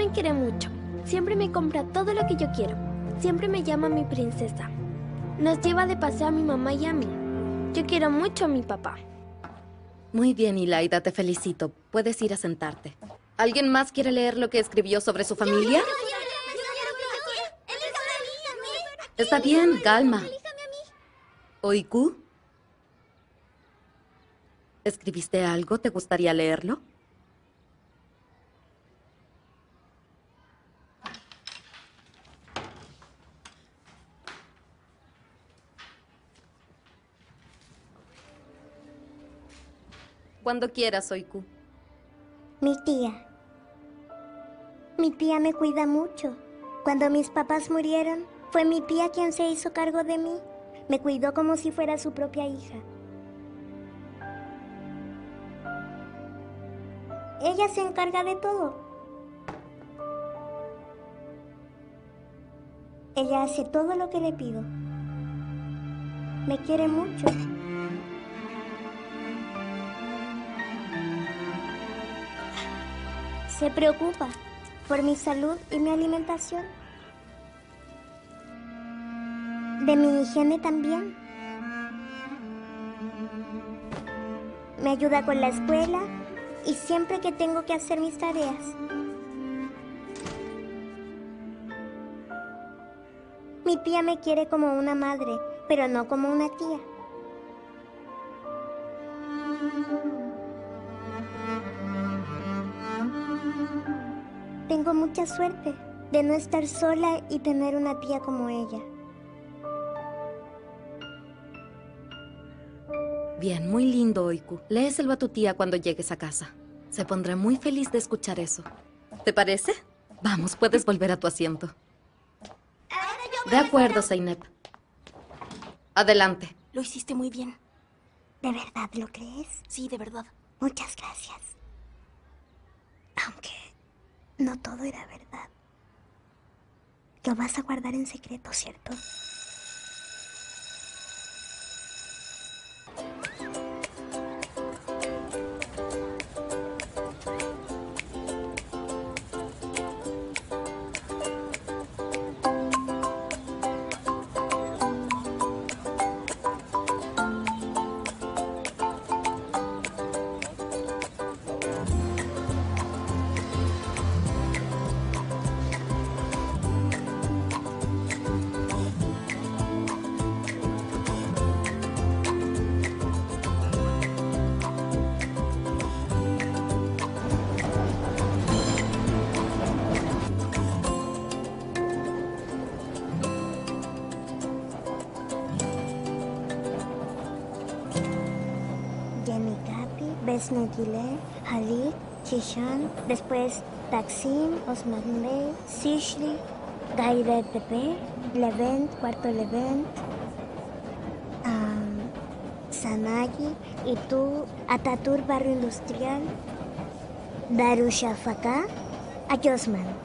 me quiere mucho. Siempre me compra todo lo que yo quiero. Siempre me llama mi princesa. Nos lleva de paseo a mi mamá y a mí. Yo quiero mucho a mi papá. Muy bien, Ilaida, te felicito. Puedes ir a sentarte. ¿Alguien más quiere leer lo que escribió sobre su familia? Está bien, calma. Oiku, ¿escribiste algo? ¿Te gustaría leerlo? Cuando quieras, Oiku. Mi tía. Mi tía me cuida mucho. Cuando mis papás murieron, fue mi tía quien se hizo cargo de mí. Me cuidó como si fuera su propia hija. Ella se encarga de todo. Ella hace todo lo que le pido. Me quiere mucho. Se preocupa por mi salud y mi alimentación. De mi higiene también. Me ayuda con la escuela y siempre que tengo que hacer mis tareas. Mi tía me quiere como una madre, pero no como una tía. Tengo mucha suerte de no estar sola y tener una tía como ella. Bien, muy lindo, Oiku. Léeselo a tu tía cuando llegues a casa. Se pondrá muy feliz de escuchar eso. ¿Te parece? Vamos, puedes volver a tu asiento. De acuerdo, Zeynep. Adelante. Lo hiciste muy bien. ¿De verdad lo crees? Sí, de verdad. Muchas gracias. Aunque no todo era verdad. Lo vas a guardar en secreto, ¿cierto? Yemikapi, Besnegile, Halik, Chishan, después Taksim, Osman Bey, Sishli, Gairet Tepe, Levent, Cuarto Levent, am, Sanagi, Itu, Atatur Barrio Industrial, Darushafaka, Ayosman.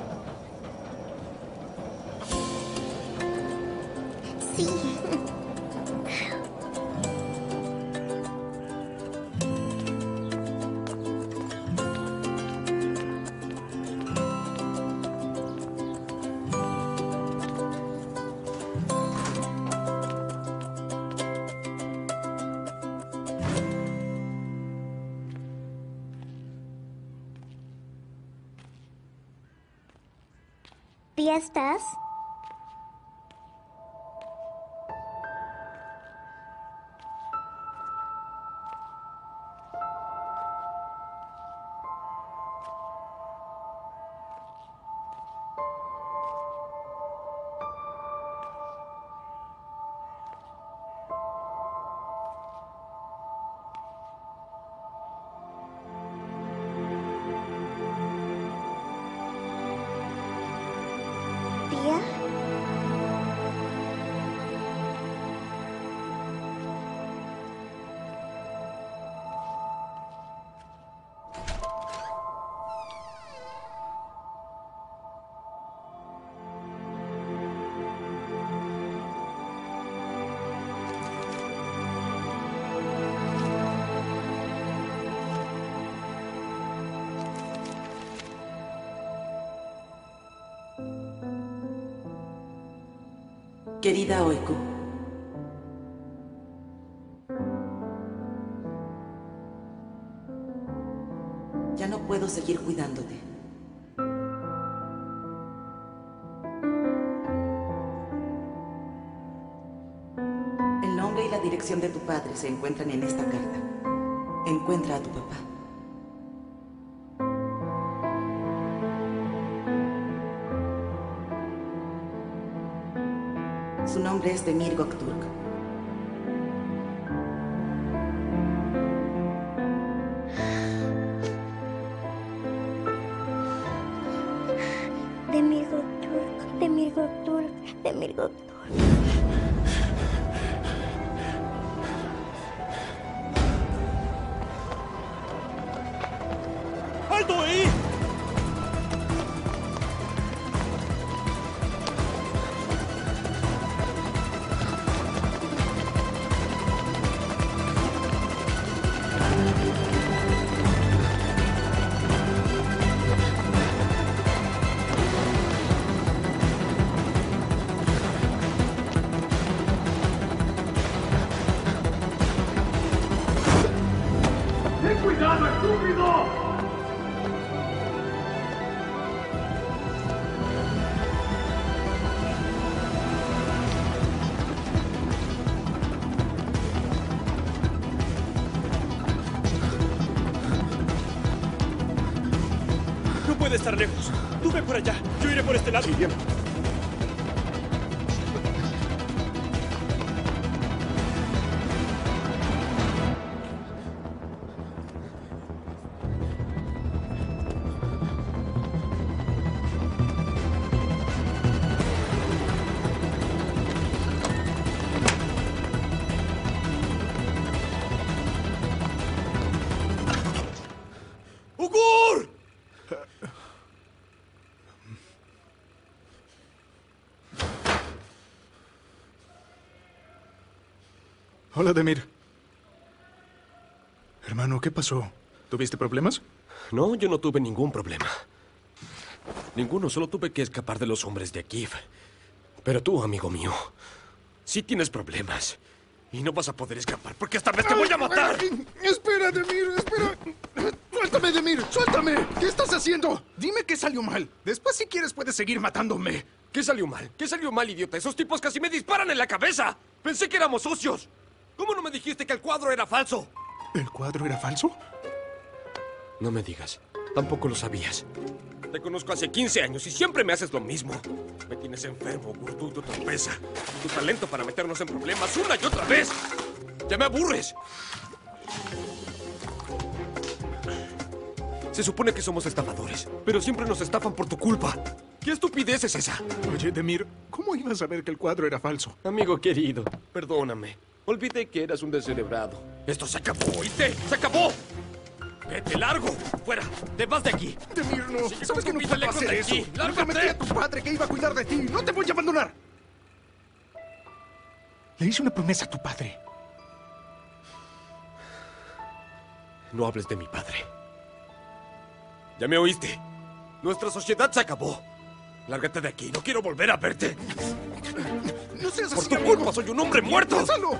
Querida Oiku. Ya no puedo seguir cuidándote. El nombre y la dirección de tu padre se encuentran en esta carta. Encuentra a tu papá. Su nombre es estar lejos. Tú ve por allá. Yo iré por este lado. Hola, Demir. Hermano, ¿qué pasó? ¿Tuviste problemas? No, yo no tuve ningún problema. Ninguno, solo tuve que escapar de los hombres de Kiev. Pero tú, amigo mío, sí tienes problemas. Y no vas a poder escapar porque esta vez te voy a matar. Espera, Demir, espera. Suéltame, Demir, suéltame. ¿Qué estás haciendo? Dime qué salió mal. Después, si quieres, puedes seguir matándome. ¿Qué salió mal? ¿Qué salió mal, idiota? Esos tipos casi me disparan en la cabeza. Pensé que éramos socios. ¿Cómo no me dijiste que el cuadro era falso? ¿El cuadro era falso? No me digas. Tampoco lo sabías. Te conozco hace 15 años y siempre me haces lo mismo. Me tienes enfermo, Gurdu, tu torpeza. Tu talento para meternos en problemas una y otra vez. Ya me aburres. Se supone que somos estafadores, pero siempre nos estafan por tu culpa. ¿Qué estupidez es esa? Oye, Demir, ¿cómo ibas a saber que el cuadro era falso? Amigo querido, perdóname. Olvidé que eras un descerebrado. Esto se acabó, ¿oíste? ¡Se acabó! ¡Vete largo! ¡Fuera! ¡Te vas de aquí! Demir, no. Sigue ¿Sabes que no puedo hacer de eso? ¡Lárgate! prometí a tu padre que iba a cuidar de ti. ¡No te voy a abandonar! Le hice una promesa a tu padre. No hables de mi padre. ¿Ya me oíste? Nuestra sociedad se acabó. Lárgate de aquí. No quiero volver a verte. No seas Por así, tu amigo. culpa soy un hombre muerto. ¡Piénsalo!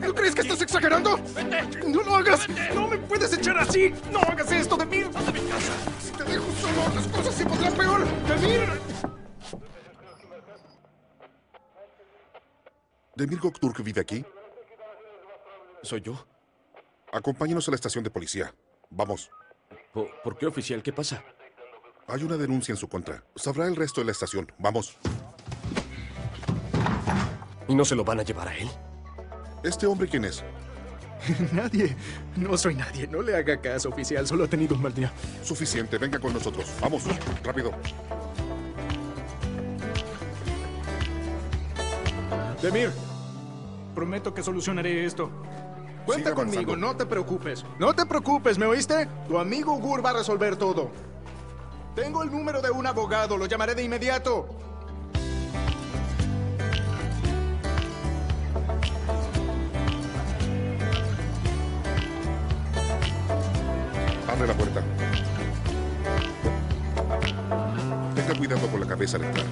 ¿No crees que estás exagerando? ¡Vete! ¡No lo hagas! Vete. ¡No me puedes echar así! ¡No hagas esto, de mi casa! Si te dejo solo, las cosas se pondrán peor. ¡Demir! ¿Demir Gokturk vive aquí? ¿Soy yo? Acompáñenos a la estación de policía. Vamos. ¿Por, por qué, oficial? ¿Qué pasa? Hay una denuncia en su contra. Sabrá el resto de la estación. Vamos. ¿Y no se lo van a llevar a él? ¿Este hombre quién es? Nadie. No soy nadie. No le haga caso, oficial. Solo ha tenido un mal día. Suficiente. Venga con nosotros. Vamos. Rápido. Demir, prometo que solucionaré esto. Cuenta conmigo, no te preocupes. No te preocupes, ¿me oíste? Tu amigo Gur va a resolver todo. Tengo el número de un abogado, lo llamaré de inmediato. La puerta. Tenga cuidado con la cabeza al entrar.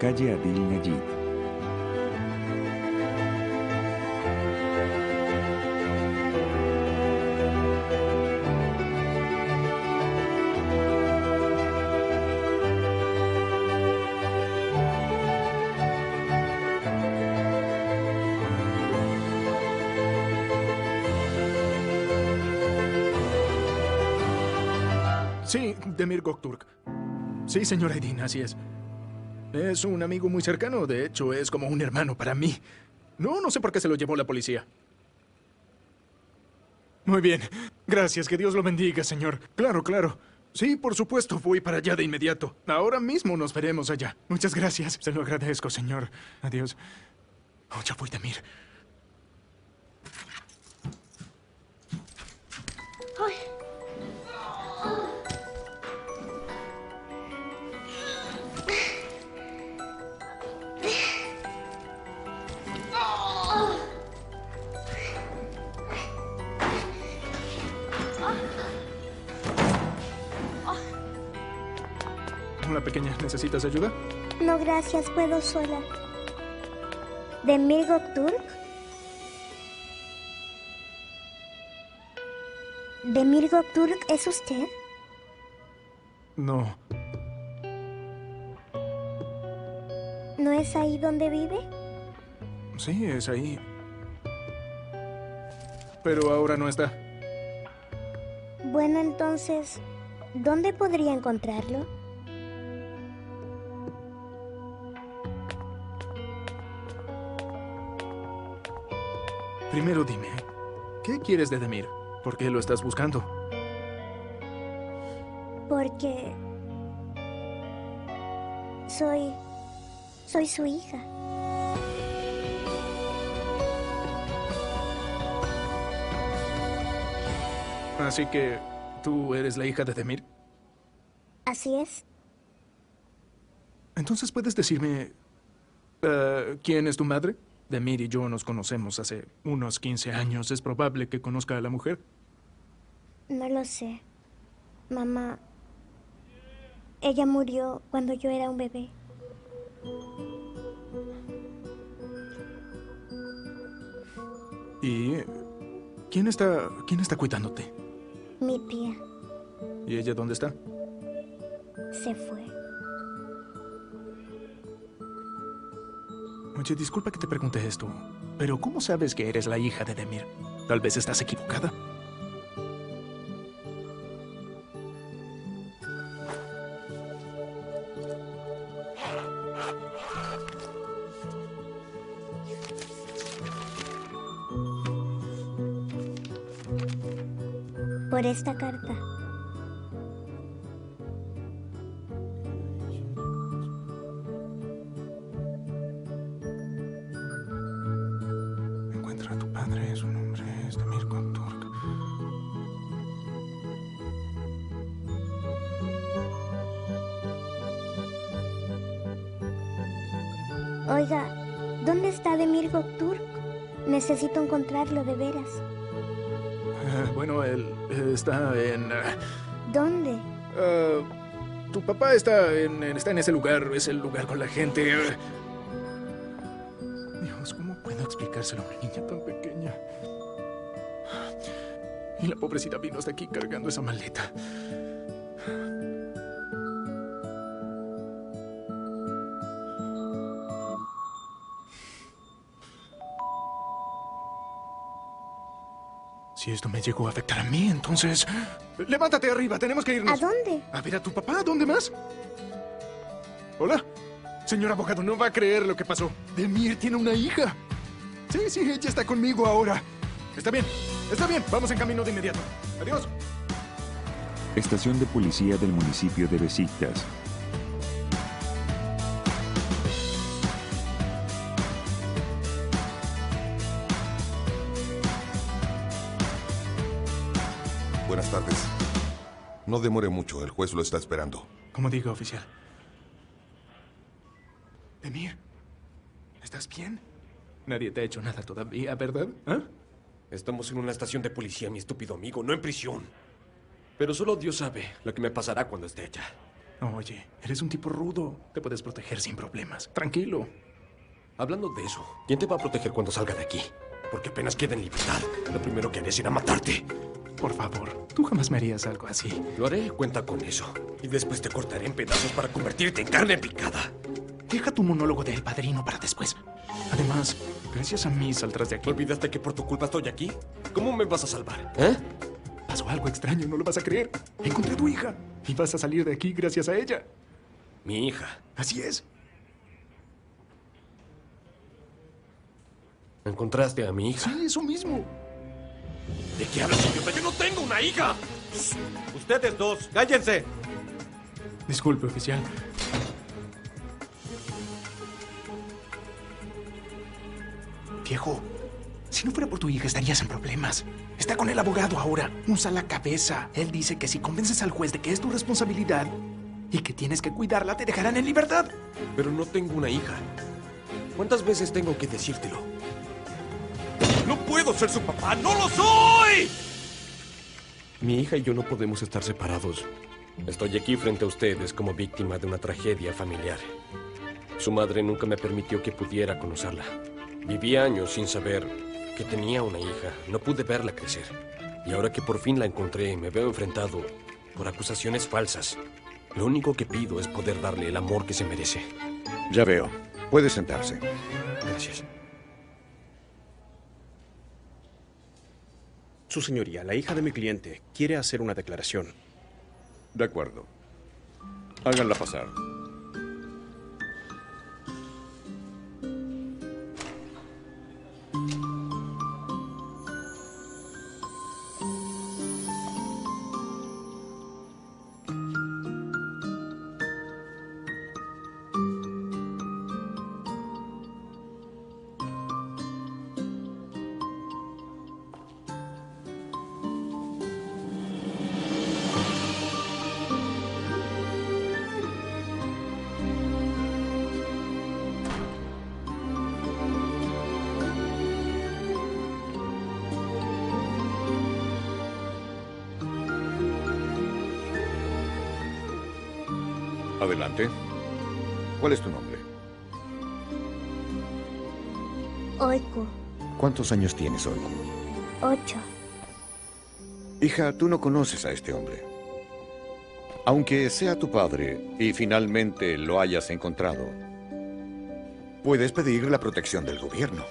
Calle Adil Najid. Sí, Demir Gokturk. Sí, señor Aydin, así es. Es un amigo muy cercano, de hecho, es como un hermano para mí. No, no sé por qué se lo llevó la policía. Muy bien. Gracias, que Dios lo bendiga, señor. Claro, claro. Sí, por supuesto, voy para allá de inmediato. Ahora mismo nos veremos allá. Muchas gracias. Se lo agradezco, señor. Adiós. Oh, ya voy. Pequeña. ¿Necesitas ayuda? No, gracias, puedo sola. ¿Demir Gokturk? ¿Demir Gokturk es usted? No. ¿No es ahí donde vive? Sí, es ahí. Pero ahora no está. Bueno, entonces, ¿dónde podría encontrarlo? Primero dime, ¿qué quieres de Demir? ¿Por qué lo estás buscando? Porque... Soy... Soy su hija. Así que, ¿tú eres la hija de Demir? Así es. Entonces, ¿puedes decirme... eh, ¿Quién es tu madre? Demir y yo nos conocemos hace unos 15 años. ¿Es probable que conozca a la mujer? No lo sé. Mamá... Ella murió cuando yo era un bebé. ¿Y quién está, quién está cuidándote? Mi tía ¿Y ella dónde está? se fue. Oye, disculpa que te pregunte esto, pero ¿cómo sabes que eres la hija de Demir? Tal vez estás equivocada. Por esta carta. ¿Dónde está Demir Gokturk? Necesito encontrarlo de veras. Eh, bueno, él está en... eh, ¿Dónde? eh, tu papá está en, está en ese lugar, es el lugar con la gente. Dios, ¿cómo puedo explicárselo a una niña tan pequeña? Y la pobrecita vino hasta aquí cargando esa maleta. Si esto me llegó a afectar a mí, entonces... Levántate arriba, tenemos que irnos. ¿A dónde? A ver a tu papá, ¿dónde más? Hola. Señor abogado, no va a creer lo que pasó. Demir tiene una hija. Sí, sí, ella está conmigo ahora. Está bien, está bien, vamos en camino de inmediato. Adiós. Estación de Policía del municipio de Besiktas. No demore mucho, el juez lo está esperando. Como diga, oficial. Demir, ¿estás bien? Nadie te ha hecho nada todavía, ¿verdad? ¿Ah? Estamos en una estación de policía, mi estúpido amigo, no en prisión. Pero solo Dios sabe lo que me pasará cuando esté allá. Oye, eres un tipo rudo. Te puedes proteger sin problemas. Tranquilo. Hablando de eso, ¿quién te va a proteger cuando salga de aquí? Porque apenas queda en libertad. Lo primero que haré será matarte. Por favor, tú jamás me harías algo así. Lo haré, cuenta con eso. Y después te cortaré en pedazos para convertirte en carne picada. Deja tu monólogo del padrino para después. Además, gracias a mí saldrás de aquí. ¿Olvidaste que por tu culpa estoy aquí? ¿Cómo me vas a salvar? ¿Eh? Pasó algo extraño, no lo vas a creer. Encontré a tu hija y vas a salir de aquí gracias a ella. Mi hija. Así es. ¿Encontraste a mi hija? Sí, eso mismo. ¿De qué hablas, idiota? ¡Yo no tengo una hija! Ustedes dos, cállense. Disculpe, oficial. Viejo, si no fuera por tu hija estarías en problemas. Está con el abogado ahora. Usa la cabeza. Él dice que si convences al juez de que es tu responsabilidad y que tienes que cuidarla, te dejarán en libertad. Pero no tengo una hija. ¿Cuántas veces tengo que decírtelo? ¡No puedo ser su papá! ¡No lo soy! Mi hija y yo no podemos estar separados. Estoy aquí frente a ustedes como víctima de una tragedia familiar. Su madre nunca me permitió que pudiera conocerla. Viví años sin saber que tenía una hija. No pude verla crecer. Y ahora que por fin la encontré, me veo enfrentado por acusaciones falsas. Lo único que pido es poder darle el amor que se merece. Ya veo. Puede sentarse. Gracias. Su señoría, la hija de mi cliente quiere hacer una declaración. De acuerdo. Háganla pasar. Adelante. ¿Cuál es tu nombre? Oiku, ¿Cuántos años tienes, Oiku? ocho. Hija, tú no conoces a este hombre. Aunque sea tu padre y finalmente lo hayas encontrado, puedes pedir la protección del gobierno.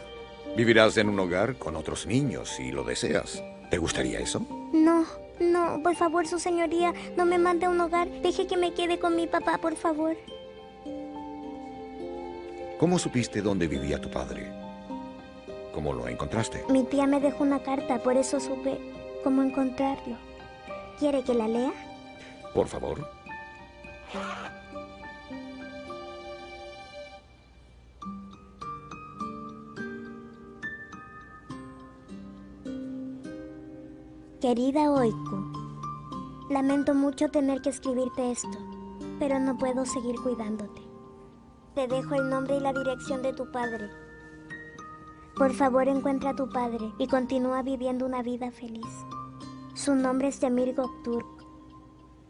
Vivirás en un hogar con otros niños si lo deseas. ¿Te gustaría eso? Por favor, su señoría, no me mande a un hogar. Deje que me quede con mi papá, por favor. ¿Cómo supiste dónde vivía tu padre? ¿Cómo lo encontraste? Mi tía me dejó una carta, por eso supe cómo encontrarlo. ¿Quiere que la lea? Por favor. Querida Oiku, lamento mucho tener que escribirte esto, pero no puedo seguir cuidándote. Te dejo el nombre y la dirección de tu padre. Por favor, encuentra a tu padre y continúa viviendo una vida feliz. Su nombre es Demir Gokturk.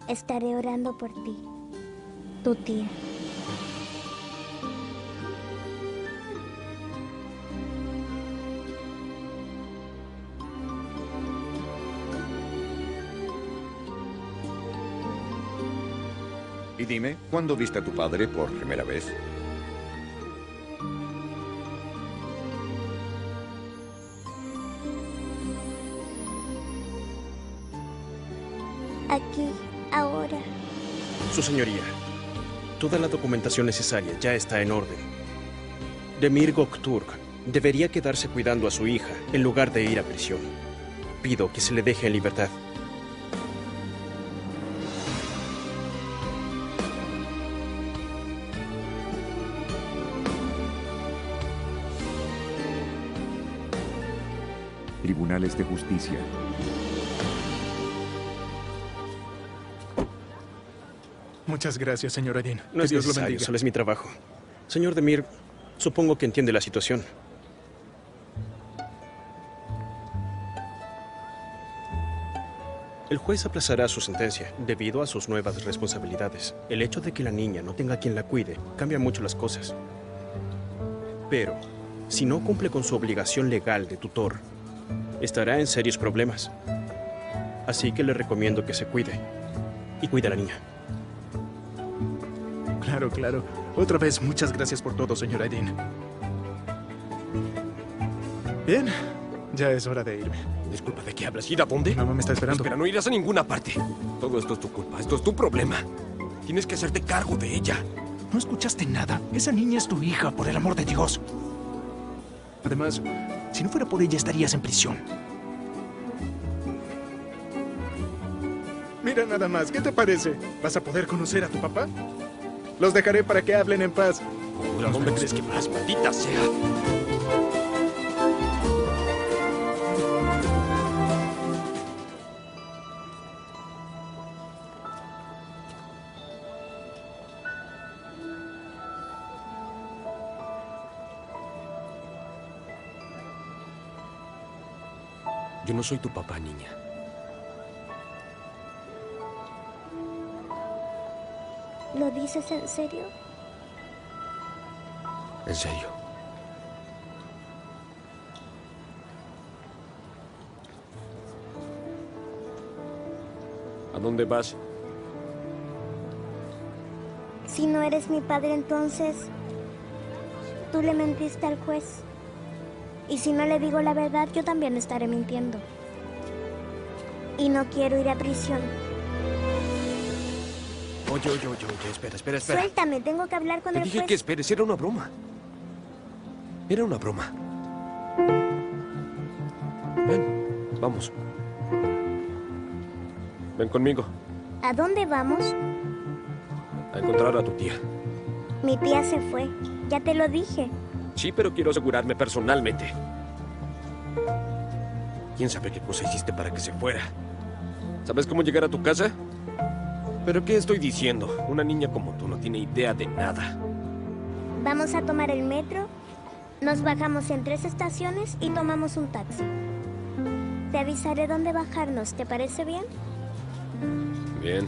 Estaré orando por ti. Tu tía. Dime, ¿cuándo viste a tu padre por primera vez? Aquí, ahora. Su señoría, toda la documentación necesaria ya está en orden. Demir Gokturk debería quedarse cuidando a su hija en lugar de ir a prisión. Pido que se le deje en libertad. Tribunales de Justicia. Muchas gracias, señor Edin. No que es Dios lo necesario, bendiga. solo es mi trabajo. Señor Demir, supongo que entiende la situación. El juez aplazará su sentencia debido a sus nuevas responsabilidades. El hecho de que la niña no tenga quien la cuide cambia mucho las cosas. Pero, si no cumple con su obligación legal de tutor, estará en serios problemas. Así que le recomiendo que se cuide. Y cuide a la niña. Claro, claro. Otra vez, muchas gracias por todo, señor Aiden. Bien, ya es hora de irme. Disculpa, ¿de qué hablas? ¿Ir a dónde? Mamá me está esperando. Espera, no irás a ninguna parte. Todo esto es tu culpa, esto es tu problema. Tienes que hacerte cargo de ella. No escuchaste nada. Esa niña es tu hija, por el amor de Dios. Además, si no fuera por ella, estarías en prisión. Mira nada más, ¿qué te parece? ¿Vas a poder conocer a tu papá? Los dejaré para que hablen en paz. ¿A dónde crees que vas, maldita sea? No soy tu papá, niña. ¿Lo dices en serio? En serio. ¿A dónde vas? Si no eres mi padre, entonces tú le mentiste al juez. Y si no le digo la verdad, yo también estaré mintiendo. Y no quiero ir a prisión. Oye, oye, oye, oye, espera, espera, espera. Suéltame, tengo que hablar con Te el dije juez. que esperes, era una broma. Era una broma. Ven, vamos. Ven conmigo ¿A dónde vamos? a encontrar a tu tía. Mi tía se fue. Ya te lo dije. Sí, pero quiero asegurarme personalmente. ¿Quién sabe qué cosa hiciste para que se fuera? ¿Sabes cómo llegar a tu casa? ¿Pero qué estoy diciendo? Una niña como tú no tiene idea de nada. Vamos a tomar el metro, nos bajamos en tres estaciones y tomamos un taxi. Te avisaré dónde bajarnos, ¿te parece bien? Bien.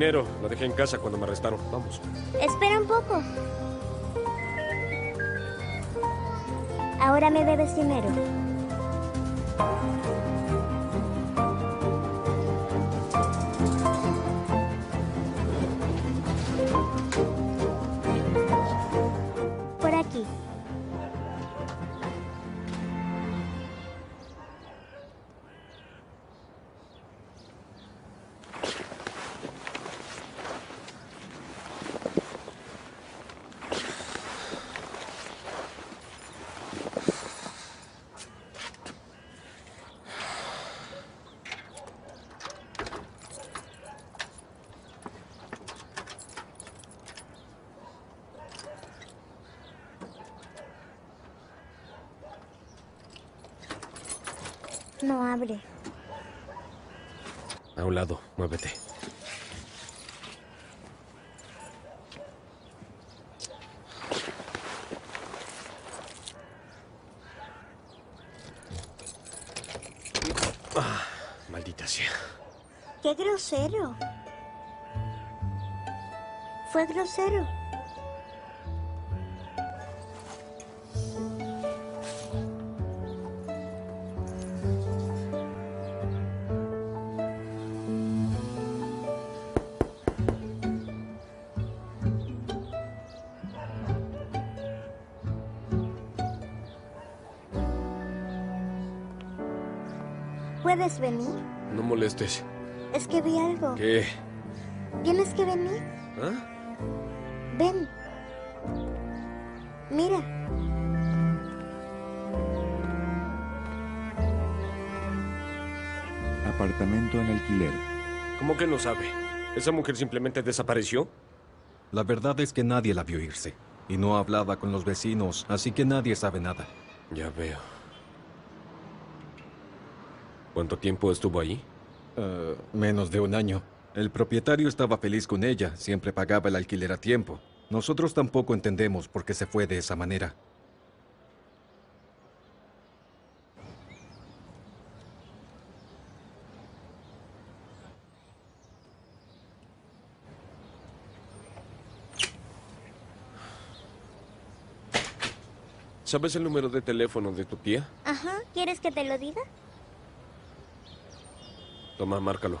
Dinero lo dejé en casa cuando me arrestaron. Vamos. Espera un poco. Ahora me debes dinero. No abre. A un lado, muévete. Ah, maldita sea. ¡Qué grosero! Fue grosero. ¿Puedes venir? No molestes. Es que vi algo. ¿Qué? Tienes que venir. ¿Ah? Ven. Mira. Apartamento en alquiler. ¿Cómo que no sabe? ¿Esa mujer simplemente desapareció? La verdad es que nadie la vio irse. Y no hablaba con los vecinos, así que nadie sabe nada. Ya veo. ¿Cuánto tiempo estuvo ahí? Eh, menos de un año. El propietario estaba feliz con ella, siempre pagaba el alquiler a tiempo. Nosotros tampoco entendemos por qué se fue de esa manera. ¿Sabes el número de teléfono de tu tía? Ajá, ¿quieres que te lo diga? Toma, márcalo.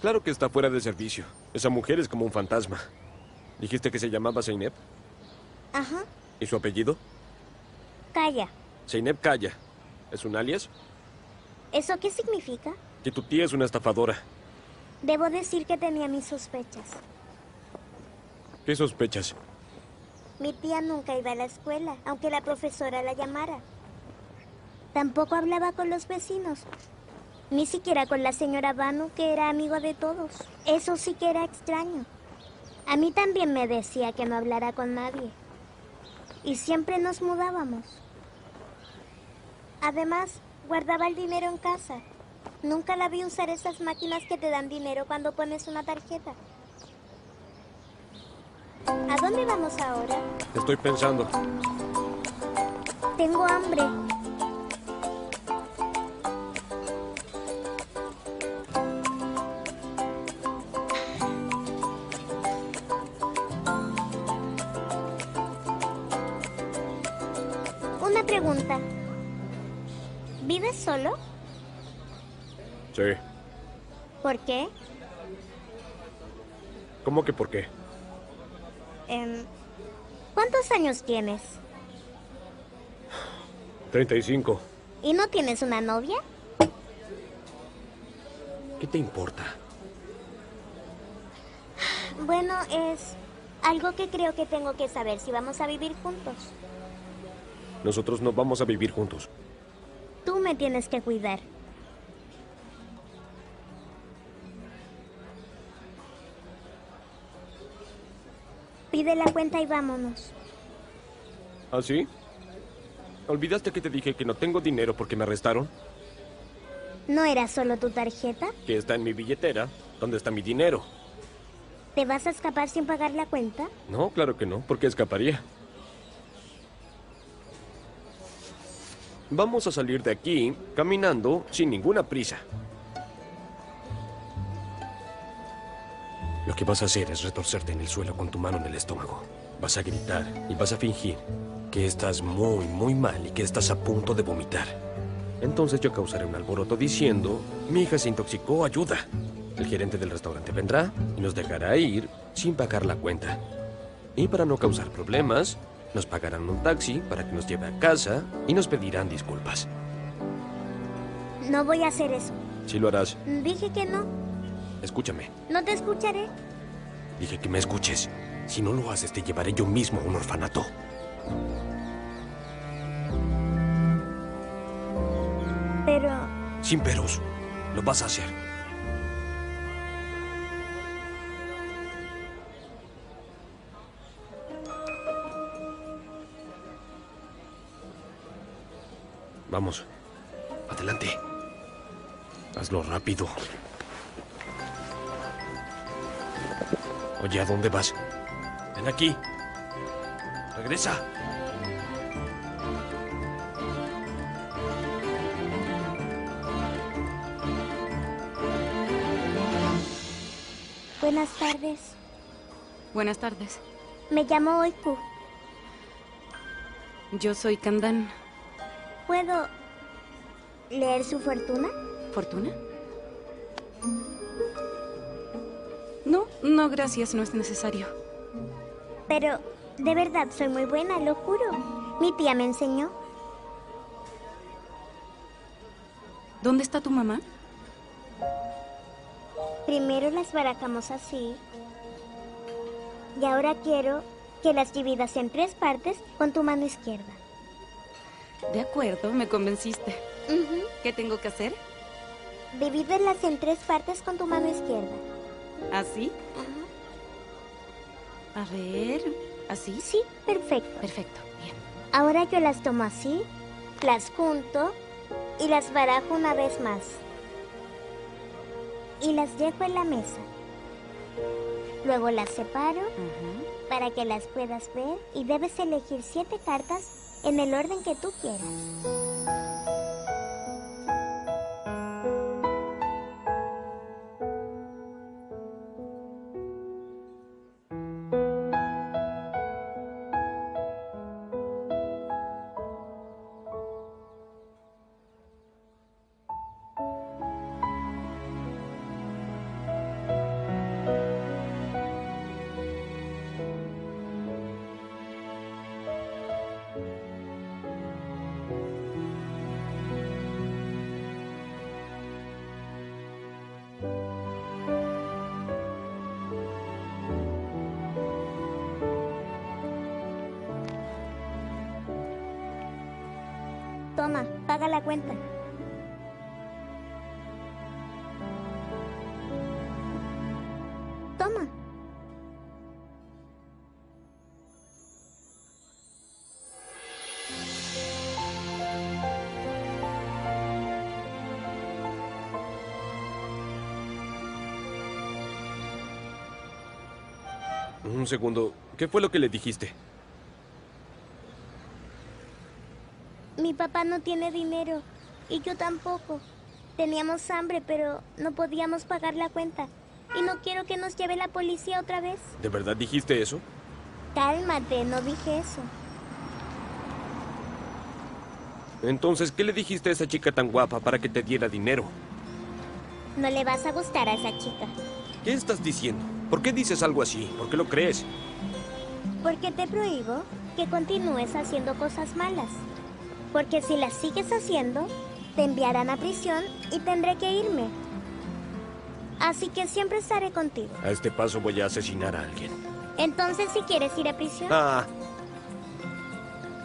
Claro que está fuera de servicio. Esa mujer es como un fantasma. ¿Dijiste que se llamaba Zeynep? Ajá, ¿Y su apellido? calla. Zeynep Kaya. ¿Es un alias? ¿Eso qué significa? Que tu tía es una estafadora. Debo decir que tenía mis sospechas. ¿Qué sospechas? Mi tía nunca iba a la escuela, aunque la profesora la llamara. Tampoco hablaba con los vecinos. Ni siquiera con la señora Banu, que era amigo de todos. Eso sí que era extraño. A mí también me decía que no hablara con nadie. Y siempre nos mudábamos. Además, guardaba el dinero en casa. Nunca la vi usar esas máquinas que te dan dinero cuando pones una tarjeta. ¿A dónde vamos ahora? Estoy pensando. Tengo hambre. Una pregunta. ¿Vives solo? Sí. ¿Por qué? ¿Cómo que por qué? ¿Cuántos años tienes? 35. ¿Y no tienes una novia? ¿Qué te importa? Bueno, es algo que creo que tengo que saber si vamos a vivir juntos. Nosotros no vamos a vivir juntos. Tú me tienes que cuidar. Pide la cuenta y vámonos. ¿Ah, sí? ¿Olvidaste que te dije que no tengo dinero porque me arrestaron? ¿No era solo tu tarjeta? Que está en mi billetera. ¿Dónde está mi dinero? ¿Te vas a escapar sin pagar la cuenta? No, claro que no. ¿Por qué escaparía? Vamos a salir de aquí caminando sin ninguna prisa. Lo que vas a hacer es retorcerte en el suelo con tu mano en el estómago. Vas a gritar y vas a fingir que estás muy, muy mal y que estás a punto de vomitar. Entonces yo causaré un alboroto diciendo, mi hija se intoxicó, ayuda. El gerente del restaurante vendrá y nos dejará ir sin pagar la cuenta. Y para no causar problemas, nos pagarán un taxi para que nos lleve a casa y nos pedirán disculpas. No voy a hacer eso. Si lo harás, Dije que no. Escúchame. No te escucharé. Dije que me escuches. Si no lo haces, te llevaré yo mismo a un orfanato. Pero Sin peros. Lo vas a hacer. Vamos. Adelante. Hazlo rápido. Oye, ¿a dónde vas? Ven aquí. Regresa. buenas tardes. Buenas tardes. Me llamo Oiku. Yo soy Kandan. ¿Puedo leer su fortuna? ¿Fortuna? No, gracias, no es necesario. Pero de verdad soy muy buena, lo juro. Mi tía me enseñó. ¿Dónde está tu mamá? Primero las barajamos así. Y ahora quiero que las dividas en tres partes con tu mano izquierda. De acuerdo, me convenciste. ¿Qué tengo que hacer? Divídelas en tres partes con tu mano izquierda. ¿Así? A ver, ¿así? Sí, perfecto. Perfecto, bien. Ahora yo las tomo así, las junto y las barajo una vez más. Y las dejo en la mesa. Luego las separo para que las puedas ver y debes elegir siete cartas en el orden que tú quieras. Cuenta. Toma. Un segundo. ¿Qué fue lo que le dijiste? Mi papá no tiene dinero y yo tampoco. Teníamos hambre, pero no podíamos pagar la cuenta. Y no quiero que nos lleve la policía otra vez. ¿De verdad dijiste eso? Cálmate, no dije eso. Entonces, ¿qué le dijiste a esa chica tan guapa para que te diera dinero? No le vas a gustar a esa chica. ¿Qué estás diciendo? ¿Por qué dices algo así? ¿Por qué lo crees? Porque te prohíbo que continúes haciendo cosas malas. Porque si las sigues haciendo, te enviarán a prisión y tendré que irme. Así que siempre estaré contigo. A este paso voy a asesinar a alguien. Entonces, si quieres ir a prisión, Ah,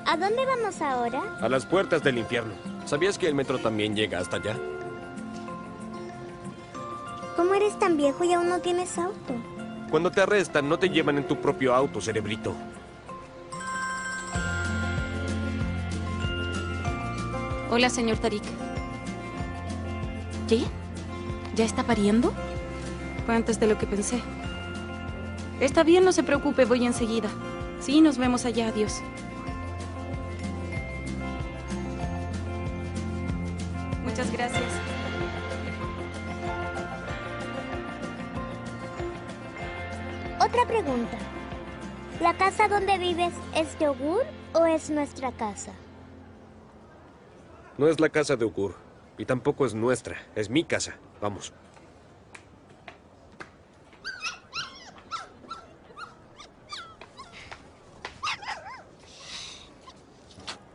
¿a dónde vamos ahora? a las puertas del infierno. ¿Sabías que el metro también llega hasta allá? ¿Cómo eres tan viejo y aún no tienes auto? Cuando te arrestan, no te llevan en tu propio auto, cerebrito. Hola, señor Tarik. ¿Qué? ¿Ya está pariendo? Fue antes de lo que pensé. Está bien, no se preocupe, voy enseguida. Sí, nos vemos allá, adiós. Muchas gracias. Otra pregunta. ¿La casa donde vives es de o es nuestra casa? No es la casa de Ukur. Y tampoco es nuestra. Es mi casa. Vamos.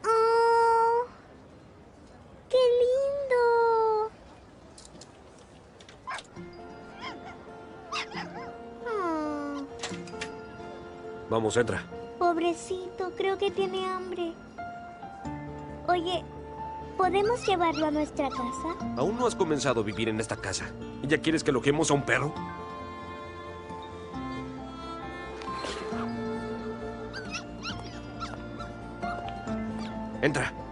¡Oh! ¡Qué lindo! Vamos, entra. pobrecito, creo que tiene hambre. Oye, ¿podemos llevarlo a nuestra casa? Aún no has comenzado a vivir en esta casa. ¿Y ya quieres que elogiemos a un perro? Entra.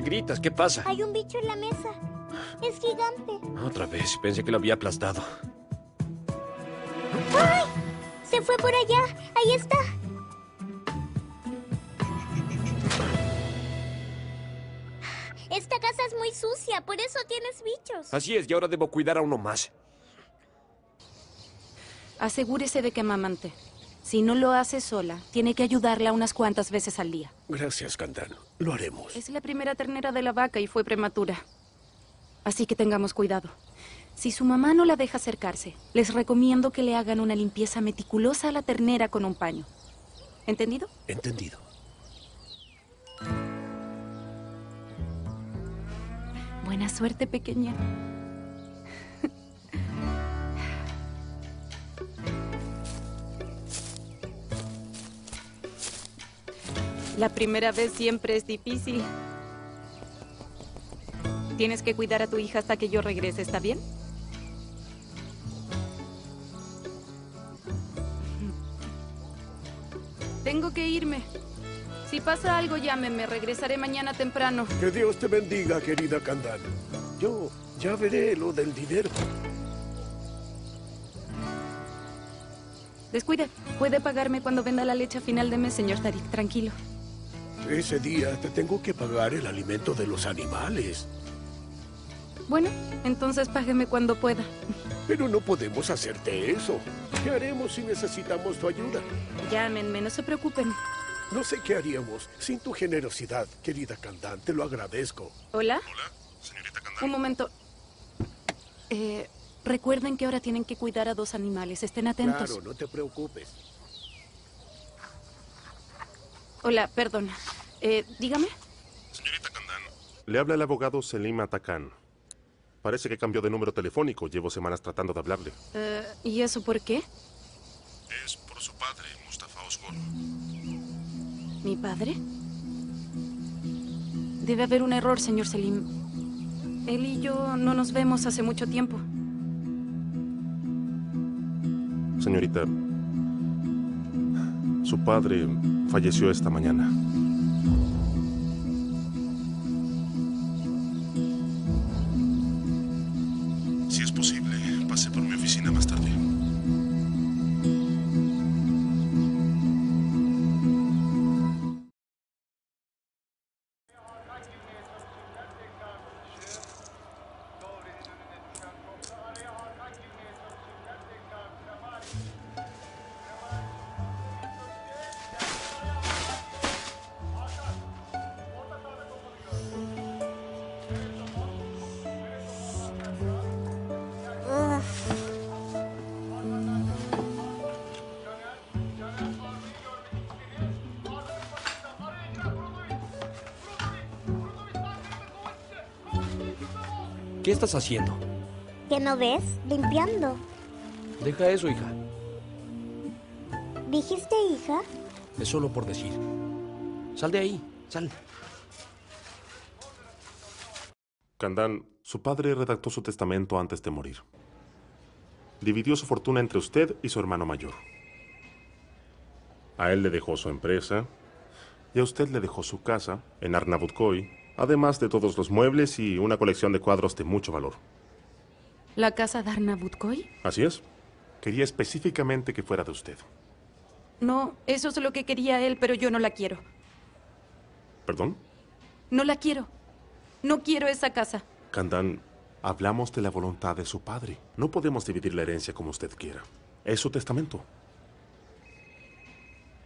Qué gritas? ¿Qué pasa? Hay un bicho en la mesa. Es gigante. Otra vez. Pensé que lo había aplastado. ¡Ay! Se fue por allá. Ahí está. Esta casa es muy muy sucia, por eso tienes bichos. Así es, y ahora debo cuidar a uno más. Asegúrese de que amamante. Si no lo hace sola, tiene que ayudarla unas cuantas veces al día. Gracias, Candan. Lo haremos. Es la primera ternera de la vaca y fue prematura. Así que tengamos cuidado. Si su mamá no la deja acercarse, les recomiendo que le hagan una limpieza meticulosa a la ternera con un paño. ¿Entendido? Entendido. Buena suerte, pequeña. La primera vez siempre es difícil. Tienes que cuidar a tu hija hasta que yo regrese, ¿está bien? Tengo que irme. Si pasa algo, llámeme. Regresaré mañana temprano. Que Dios te bendiga, querida Candan. Yo ya veré lo del dinero. Descuide. Puede pagarme cuando venda la leche a final de mes, señor Tarik. Tranquilo. Ese día te tengo que pagar el alimento de los animales. Bueno, entonces págueme cuando pueda. Pero no podemos hacerte eso. ¿Qué haremos si necesitamos tu ayuda? Llámenme, no se preocupen. No sé qué haríamos sin tu generosidad, querida Candan. Te lo agradezco. ¿Hola? Hola, señorita Candan. Un momento. Eh, recuerden que ahora tienen que cuidar a dos animales. Estén atentos. Claro, no te preocupes. Hola, perdón. Eh, dígame. Señorita Candan. Le habla el abogado Selim Atakan. Parece que cambió de número telefónico. Llevo semanas tratando de hablarle. Eh, ¿Y eso por qué? Es por su padre, Mustafa Osgor. ¿Mi padre? Debe haber un error, señor Selim. Él y yo no nos vemos hace mucho tiempo. Señorita, su padre falleció esta mañana. Estás haciendo? ¿Qué no ves? Limpiando. Deja eso, hija. ¿Dijiste hija? Es solo por decir. Sal de ahí, sal. Candan, su padre redactó su testamento antes de morir. Dividió su fortuna entre usted y su hermano mayor. A él le dejó su empresa y a usted le dejó su casa en Arnavutkoy, además de todos los muebles y una colección de cuadros de mucho valor. ¿La casa de Arnavutkoy? Así es. Quería específicamente que fuera de usted. No, eso es lo que quería él, pero yo no la quiero. ¿Perdón? No la quiero. No quiero esa casa. Candan, hablamos de la voluntad de su padre. No podemos dividir la herencia como usted quiera. Es su testamento.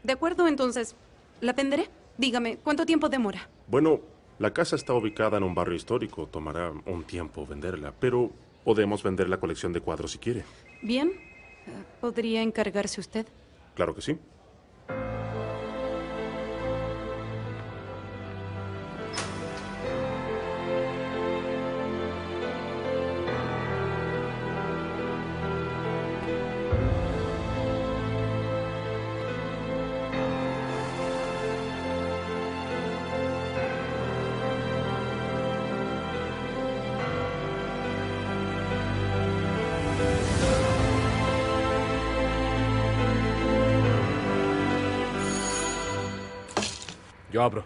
De acuerdo, entonces, ¿la venderé? Dígame, ¿cuánto tiempo demora? Bueno, la casa está ubicada en un barrio histórico. Tomará un tiempo venderla, pero podemos vender la colección de cuadros si quiere. Bien. Eh, ¿Podría encargarse usted? Claro que sí. Yo abro.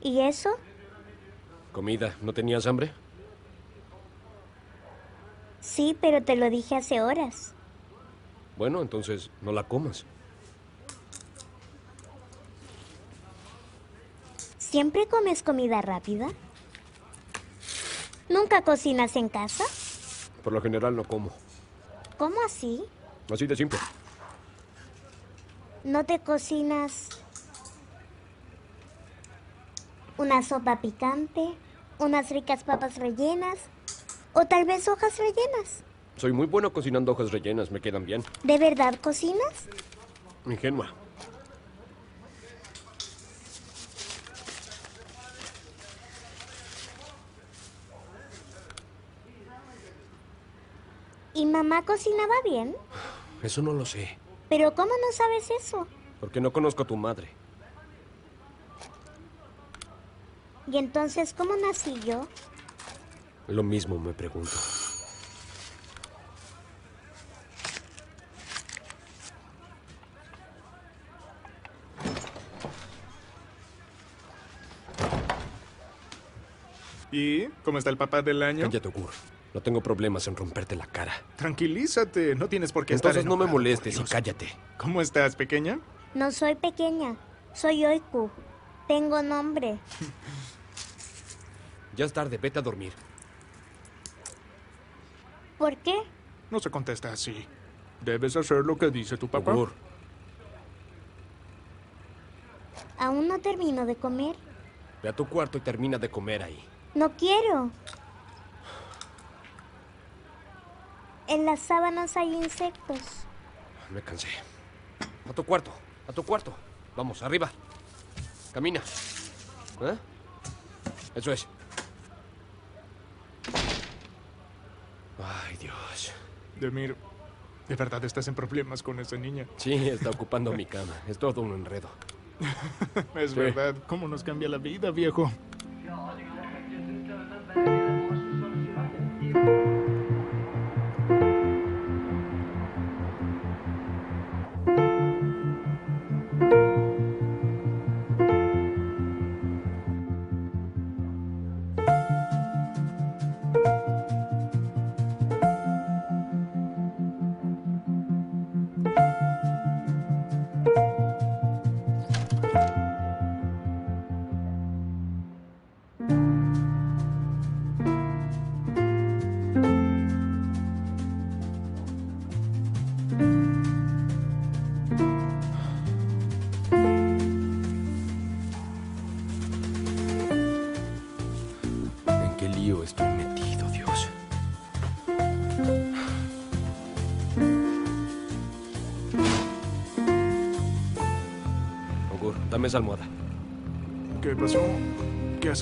¿Y eso? Comida. ¿No tenías hambre? Sí, pero te lo dije hace horas. Bueno, entonces no la comas. ¿Siempre comes comida rápida? ¿Nunca cocinas en casa? Por lo general no como. ¿Cómo así? Así de simple. ¿No te cocinas una sopa picante, unas ricas papas rellenas o tal vez hojas rellenas? Soy muy bueno cocinando hojas rellenas, me quedan bien. ¿De verdad cocinas? Ingenua. ¿Y mamá cocinaba bien? Eso no lo sé, ¿Pero cómo no sabes eso? porque no conozco a tu madre. ¿Y entonces cómo nací yo? Lo mismo me pregunto. ¿Y cómo está el papá del año? Cállate, Gur. No tengo problemas en romperte la cara. Tranquilízate, no tienes por qué Entonces estar no me molestes por y cállate. ¿Cómo estás, pequeña? No soy pequeña, soy Oiku. Tengo nombre. Ya es tarde, vete a dormir. ¿Por qué? No se contesta así. Debes hacer lo que dice tu papá. Gur, Aún no termino de comer. ve a tu cuarto y termina de comer ahí. No quiero. En las sábanas hay insectos. Me cansé. A tu cuarto, a tu cuarto. Vamos, arriba. Camina. ¿Eh? Eso es. Ay, Dios. Demir, ¿de verdad estás en problemas con esa niña? Sí, está ocupando mi cama. Es todo un enredo. Es Sí. verdad, ¿cómo nos cambia la vida, viejo?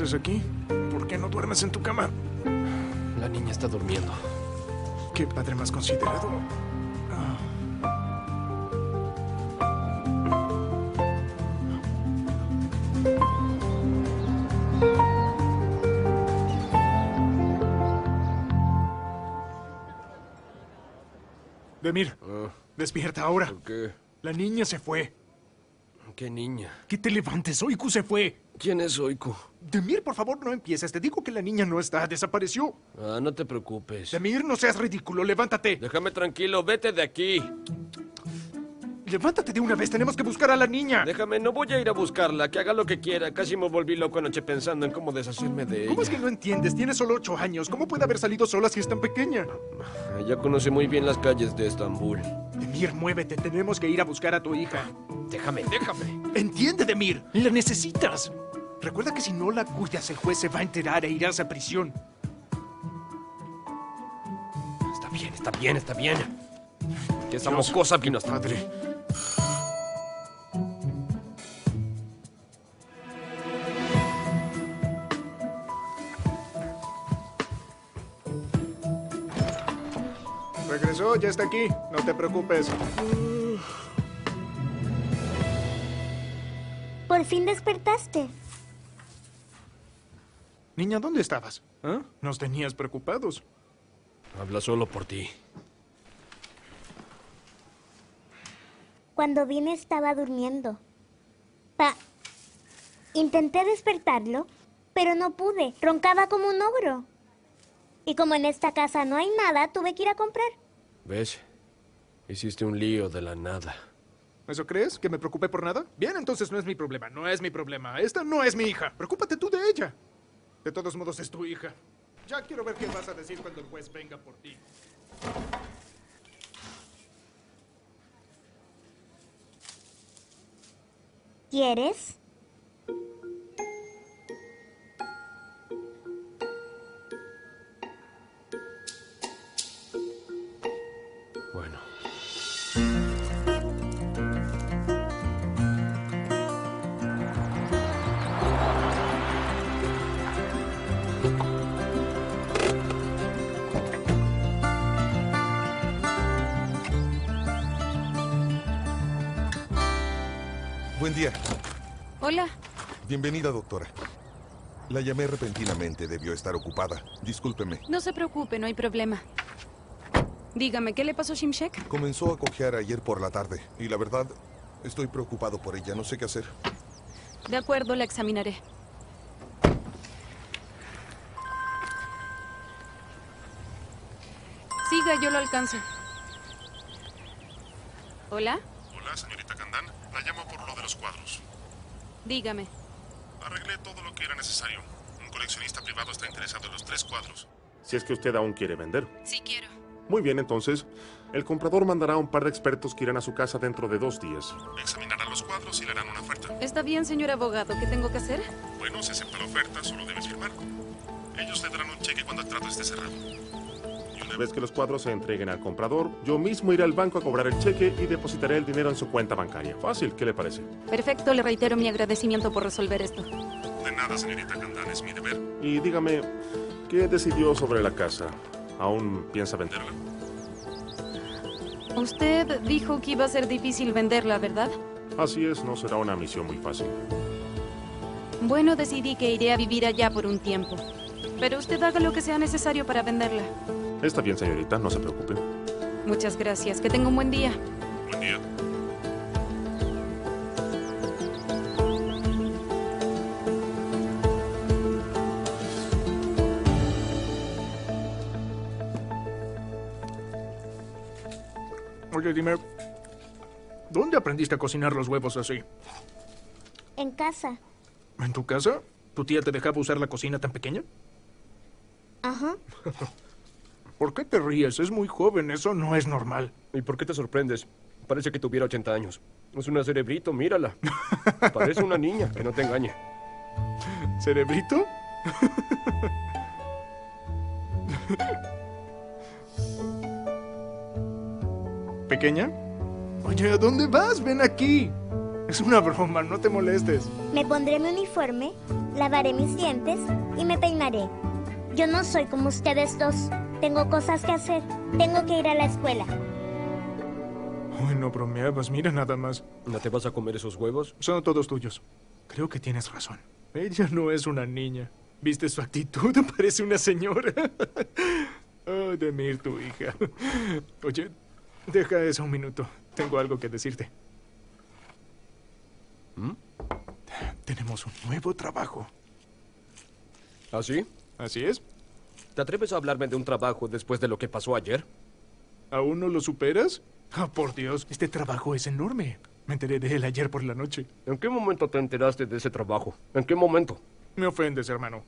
Haces aquí? ¿Por qué no duermes en tu cama? La niña está durmiendo. Qué padre más considerado. Demir, despierta ahora. ¿Por qué? La niña se fue. ¿Qué niña? Que te levantes, Oiku se fue. ¿Quién es Oiku? Demir, por favor, no empieces. Te digo que la niña no está, desapareció. Ah, no te preocupes. Demir, no seas ridículo, levántate. Déjame tranquilo, vete de aquí. Levántate de una vez, tenemos que buscar a la niña. Déjame, no voy a ir a buscarla, que haga lo que quiera. Casi me volví loco anoche pensando en cómo deshacerme de ella. ¿Cómo es que no entiendes? Tiene solo ocho años. ¿Cómo puede haber salido sola si es tan pequeña? Ella conoce muy bien las calles de Estambul. Demir, muévete. Tenemos que ir a buscar a tu hija. Déjame, déjame. Entiende, Demir. La necesitas. Recuerda que si no la cuidas, el juez se va a enterar e irás a prisión. Está bien, está bien, está bien. Que esa mocosa vino hasta Padre. Regresó, ya está aquí. No te preocupes. Por fin despertaste. Niña, ¿dónde estabas? ¿Ah? Nos tenías preocupados. Habla solo por ti. Cuando vine estaba durmiendo. Pa. Intenté despertarlo, pero no pude. Roncaba como un ogro. Y como en esta casa no hay nada, tuve que ir a comprar. ¿Ves? Hiciste un lío de la nada. ¿Eso crees? ¿Que me preocupé por nada? Bien, entonces no es mi problema, no es mi problema. Esta no es mi hija. Preocúpate tú de ella. De todos modos es tu hija. Ya quiero ver qué vas a decir cuando el juez venga por ti. ¿Quieres? Día. Hola. Bienvenida, doctora. La llamé repentinamente, debió estar ocupada. Discúlpeme. No se preocupe, no hay problema. Dígame, ¿qué le pasó a Shimshek? Comenzó a cojear ayer por la tarde y la verdad, estoy preocupado por ella. No sé qué hacer. De acuerdo, la examinaré. Siga, yo lo alcanzo. ¿Hola? Señorita Candán. La llamo por lo de los cuadros. Dígame. Arreglé todo lo que era necesario. Un coleccionista privado está interesado en los tres cuadros. Si es que usted aún quiere vender. Sí quiero. Muy bien, entonces. El comprador mandará a un par de expertos que irán a su casa dentro de dos días. Examinarán los cuadros y le harán una oferta. Está bien, señor abogado. ¿Qué tengo que hacer? Bueno, si acepta la oferta, solo debes firmar. Ellos le darán un cheque cuando el trato esté cerrado. Una vez que los cuadros se entreguen al comprador, yo mismo iré al banco a cobrar el cheque y depositaré el dinero en su cuenta bancaria. Fácil, ¿qué le parece? Perfecto, le reitero mi agradecimiento por resolver esto. De nada, señorita Candán, es mi deber. Y dígame, ¿qué decidió sobre la casa? ¿Aún piensa venderla? Usted dijo que iba a ser difícil venderla, ¿verdad? Así es, no será una misión muy fácil. Bueno, decidí que iré a vivir allá por un tiempo. Pero usted haga lo que sea necesario para venderla. Está bien, señorita, no se preocupe. Muchas gracias. Que tenga un buen día. Buen día. Oye, dime, ¿dónde aprendiste a cocinar los huevos así? En casa. ¿En tu casa? ¿Tu tía te dejaba usar la cocina tan pequeña? Ajá. ¿Por qué te ríes? Es muy joven, eso no es normal. ¿Y por qué te sorprendes? Parece que tuviera 80 años. Es una cerebrito, mírala. Parece una niña, que no te engañe. ¿Cerebrito? ¿Pequeña? Oye, ¿a dónde vas? Ven aquí. Es una broma, no te molestes. Me pondré mi uniforme, lavaré mis dientes y me peinaré. Yo no soy como ustedes dos. Tengo cosas que hacer. Tengo que ir a la escuela. Uy, no bromeabas, mira nada más. ¿No te vas a comer esos huevos? Son todos tuyos. Creo que tienes razón. Ella no es una niña. ¿Viste su actitud? Parece una señora. Oh, Demir, tu hija. Oye, deja eso un minuto. Tengo algo que decirte. ¿Mm? Tenemos un nuevo trabajo. ¿Ah, sí? Así es. ¿Te atreves a hablarme de un trabajo después de lo que pasó ayer? ¿Aún no lo superas? Ah, por Dios, este trabajo es enorme. Me enteré de él ayer por la noche. ¿En qué momento te enteraste de ese trabajo? ¿En qué momento? Me ofendes, hermano.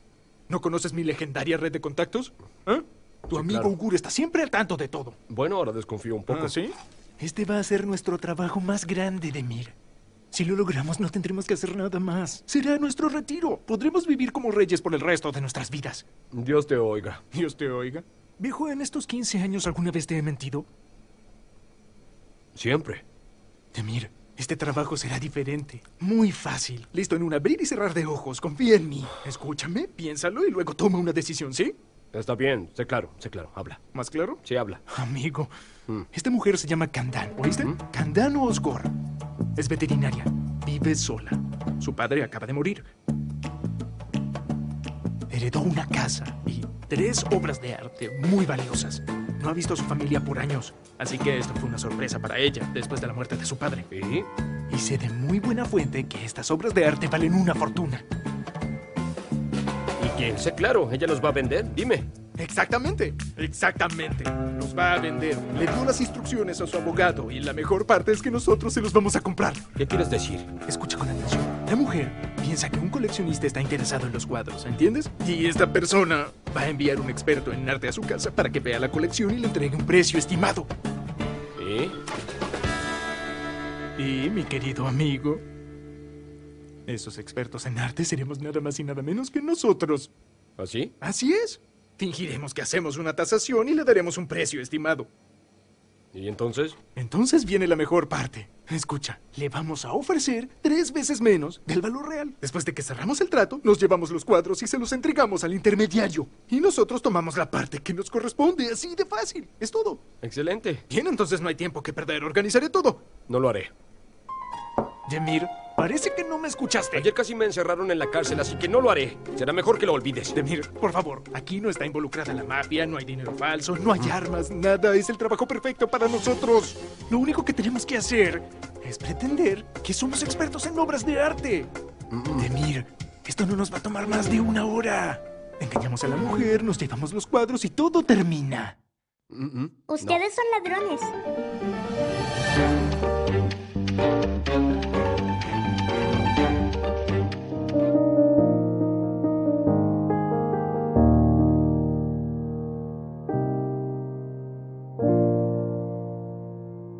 ¿No conoces mi legendaria red de contactos? ¿Ah? Tu Sí, amigo claro. Ugur está siempre al tanto de todo. Bueno, ahora desconfío un poco. ¿Ah, sí? Este va a ser nuestro trabajo más grande, Demir. Si lo logramos, no tendremos que hacer nada más. Será nuestro retiro. Podremos vivir como reyes por el resto de nuestras vidas. Dios te oiga. Dios te oiga. Viejo, ¿en estos 15 años alguna vez te he mentido? Siempre. Demir, este trabajo será diferente. Muy fácil. Listo en un abrir y cerrar de ojos. Confía en mí. Escúchame, piénsalo y luego toma una decisión, ¿sí? Está bien, sé claro, sé claro, habla. ¿Más claro? Sí, habla. Amigo, esta mujer se llama Kandan, ¿oíste? Kandan Osgor. Es veterinaria. Vive sola. Su padre acaba de morir. Heredó una casa y tres obras de arte muy valiosas. No ha visto a su familia por años, así que esto fue una sorpresa para ella después de la muerte de su padre. ¿Y? Y sé de muy buena fuente que estas obras de arte valen una fortuna. Sé claro, ella los va a vender. Dime. Exactamente, exactamente. Los va a vender. Le dio las instrucciones a su abogado y la mejor parte es que nosotros se los vamos a comprar. ¿Qué quieres decir? Escucha con atención. La mujer piensa que un coleccionista está interesado en los cuadros, ¿entiendes? Y esta persona va a enviar un experto en arte a su casa para que vea la colección y le entregue un precio estimado. ¿Y? Y, mi querido amigo, esos expertos en arte seremos nada más y nada menos que nosotros. ¿Así? Así es. Fingiremos que hacemos una tasación y le daremos un precio estimado. ¿Y entonces? Entonces viene la mejor parte. Escucha, le vamos a ofrecer tres veces menos del valor real. Después de que cerramos el trato, nos llevamos los cuadros y se los entregamos al intermediario. Y nosotros tomamos la parte que nos corresponde, así de fácil. Es todo. Excelente. Bien, entonces no hay tiempo que perder. Organizaré todo. No lo haré. Demir, parece que no me escuchaste. Ayer casi me encerraron en la cárcel, así que no lo haré. Será mejor que lo olvides. Demir, por favor, aquí no está involucrada la mafia, no hay dinero falso, no hay armas, nada. Es el trabajo perfecto para nosotros. Lo único que tenemos que hacer es pretender que somos expertos en obras de arte. Demir, esto no nos va a tomar más de una hora. Engañamos a la mujer, nos llevamos los cuadros y todo termina. Ustedes son ladrones.